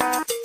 Bye.